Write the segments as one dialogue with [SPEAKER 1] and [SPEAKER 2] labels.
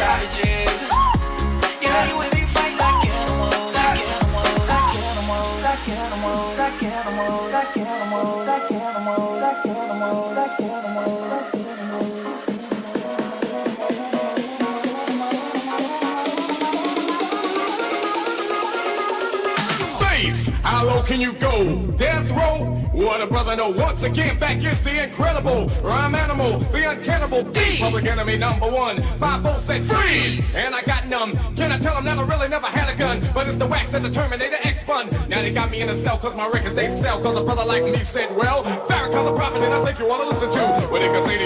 [SPEAKER 1] savages. Yeah, and fight like animals, like animals, like animals, like animals, like animals, like animals, like animals, like animals, like animals, like animals.
[SPEAKER 2] How low can you go? Death row? What a brother no, Once again, back is the incredible rhyme animal, the uncannibal D. Public enemy number one. Five volts said freeze, and I got numb. Can I tell them never really never had a gun? But it's the wax that the Terminator X bun. Now they got me in a cell cause my records they sell. Cause a brother like me said, well, Farrakhan's a prophet and I think you wanna listen to what they can say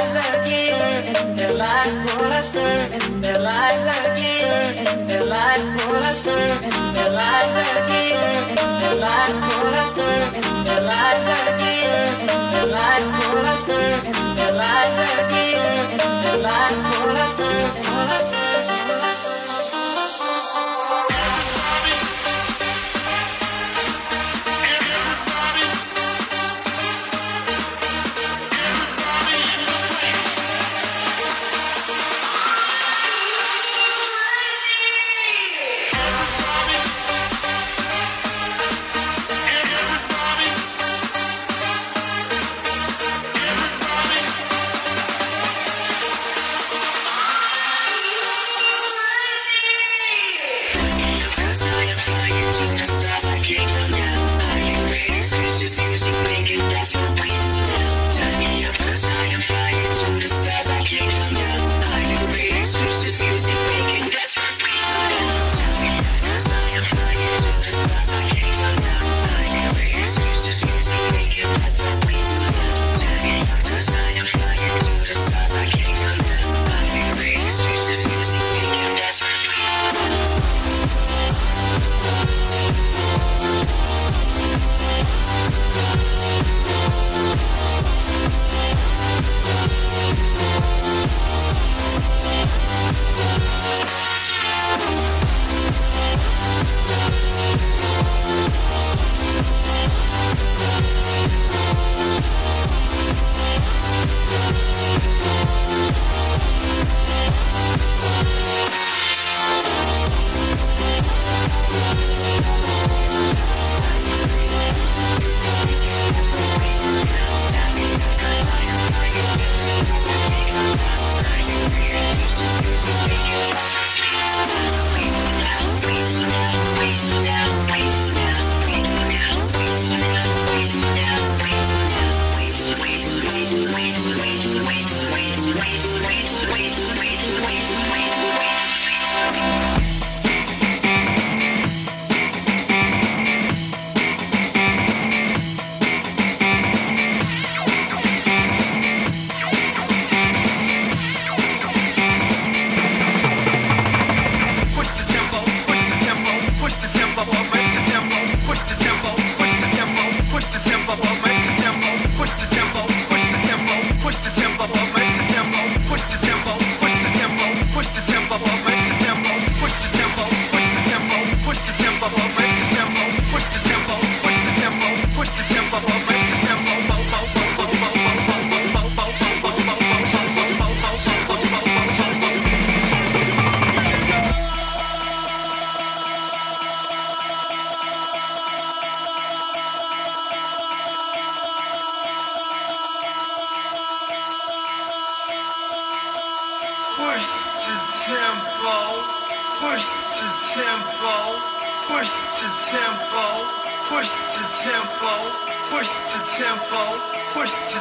[SPEAKER 2] lives are here, and their life for us,
[SPEAKER 1] and their lives are
[SPEAKER 2] here,
[SPEAKER 1] and their life for us, and their lives are here, and their life for us, and their lives are here, and their life for us, and their lives are here, and their life for us, and for us.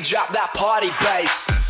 [SPEAKER 3] Drop that party bass.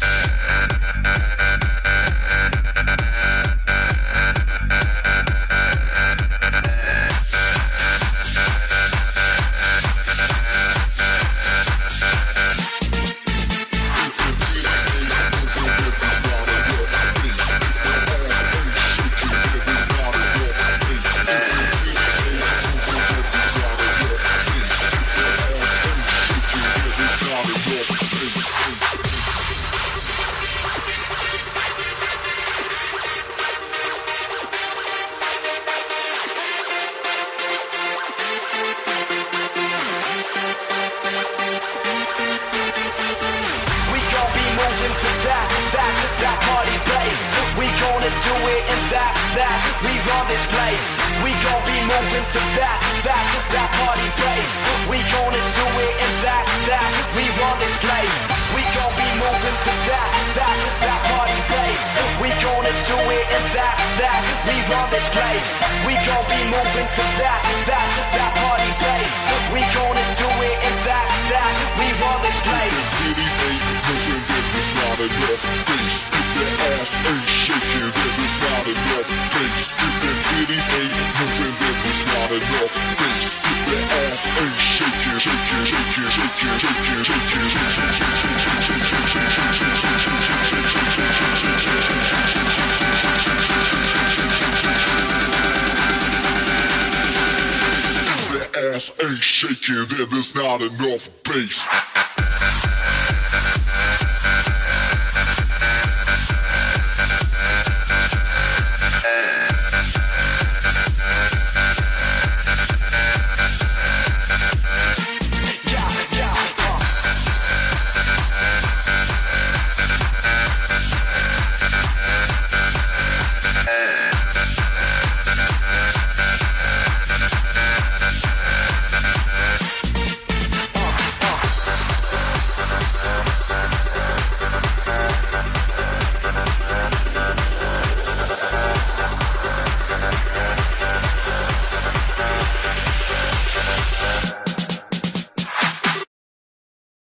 [SPEAKER 3] To that, that, that party place. We gonna do it in that, that. We run this place. We gon' be moving to that, that, that party place. We gonna do it in that, that. We run this place. We gon' be moving to that, that, that party place. We gonna do it in that, that. We run this place.
[SPEAKER 4] titties ain't moving, then there's not enough bass. If their ass ain't shaking, then there's not enough bass. If their titties ain't moving, then there's not enough bass. If their ass ain't shaking, shaking, shaking, shaking, shaking, shaking, If their ass ain't shaking, then there's not enough bass.